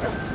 Yeah.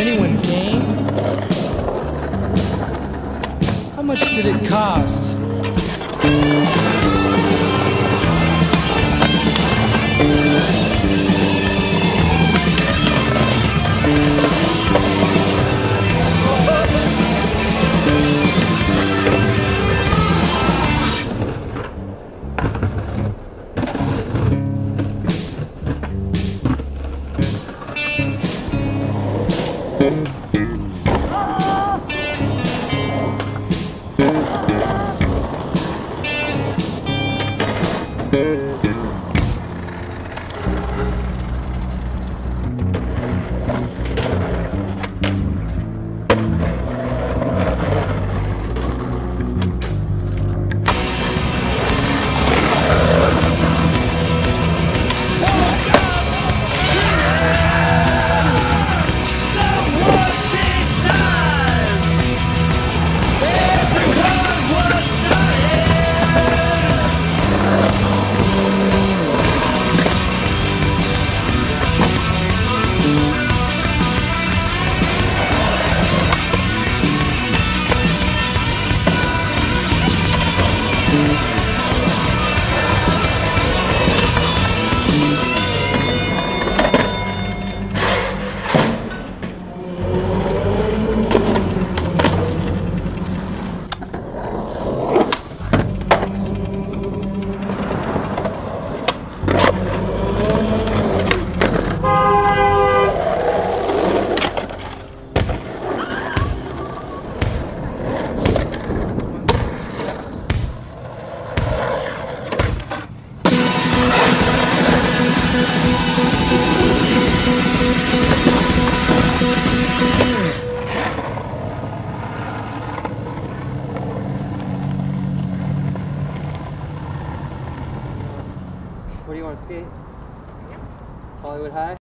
Anyone gain? How much did it cost? Do you want to skate? Hollywood High?